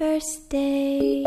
first day.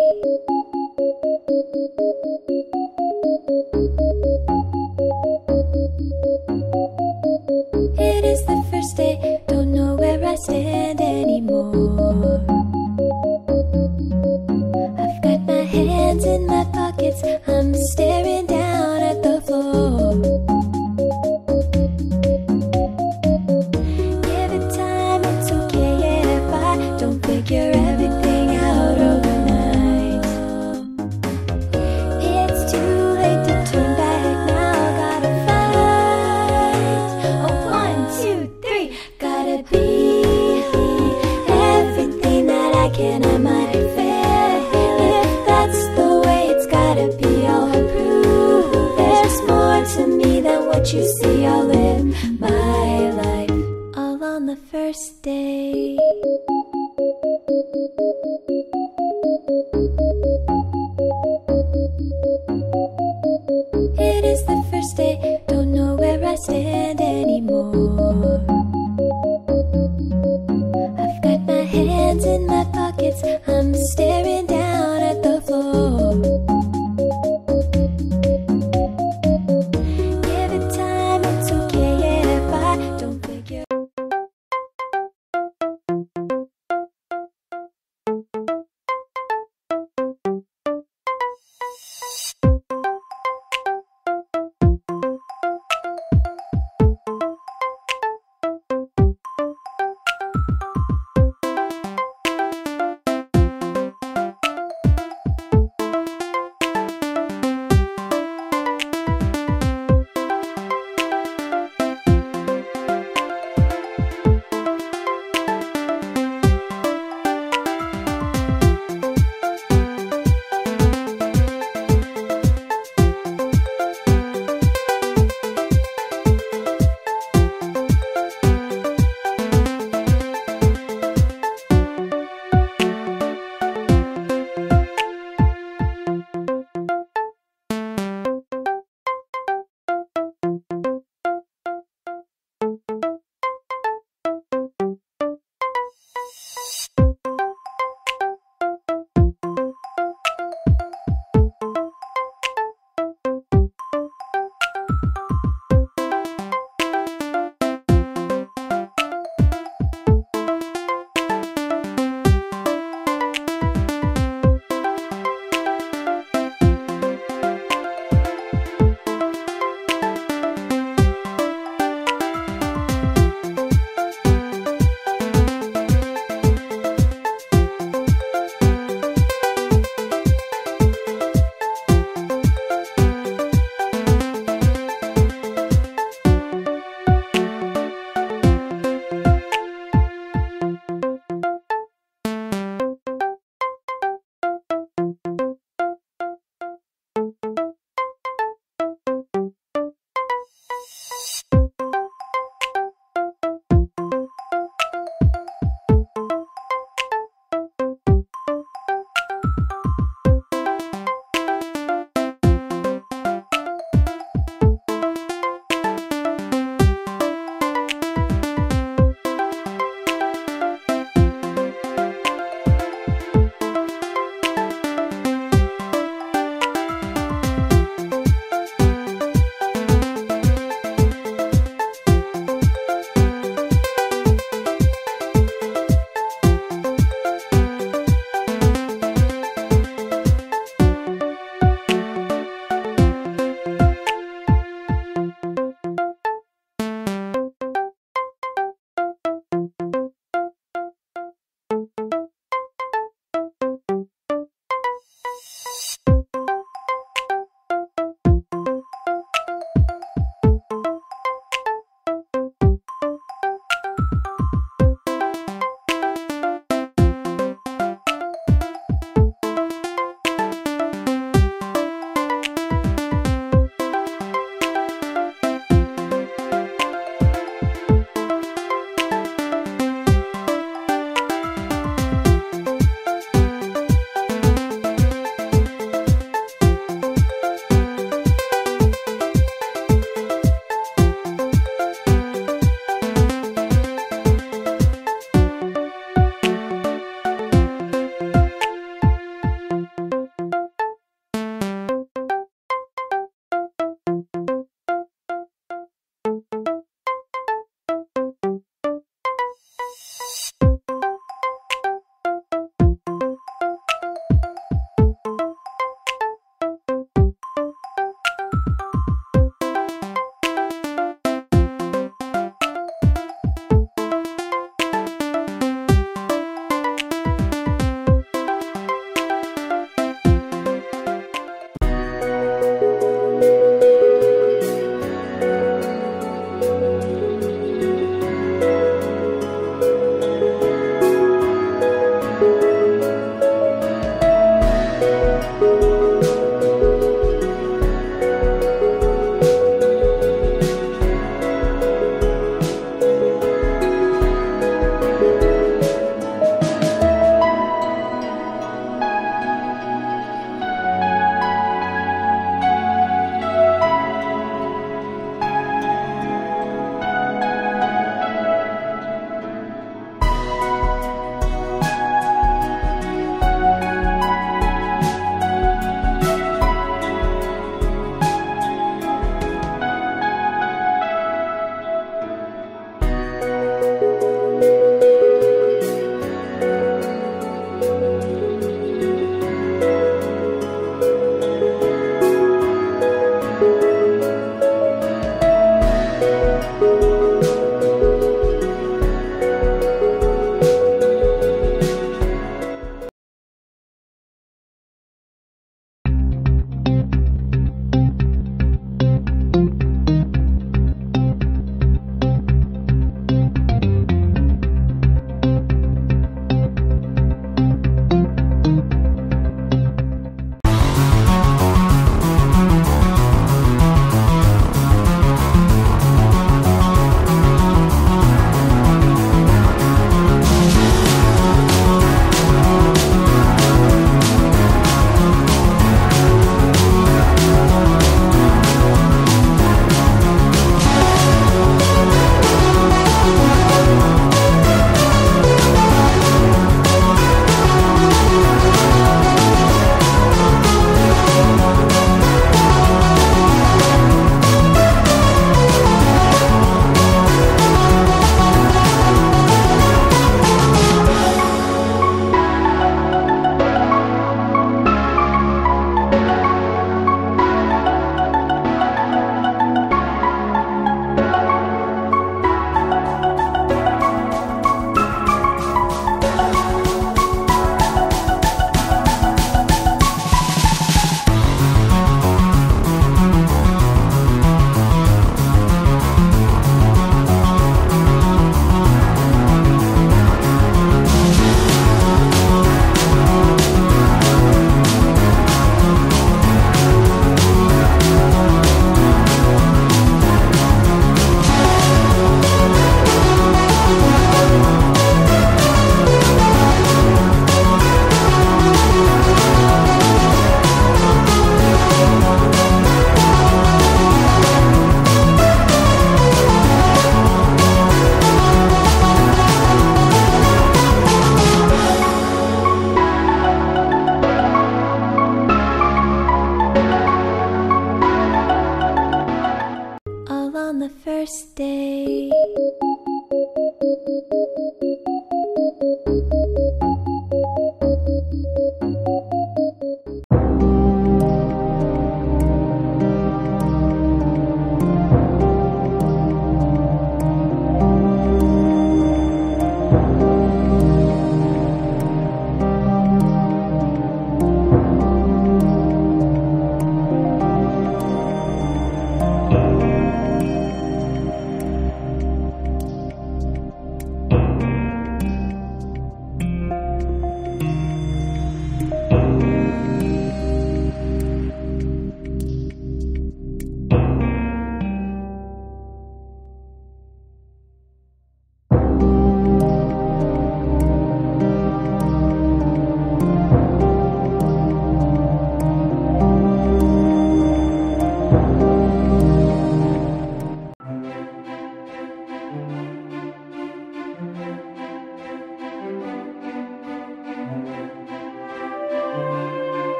first day.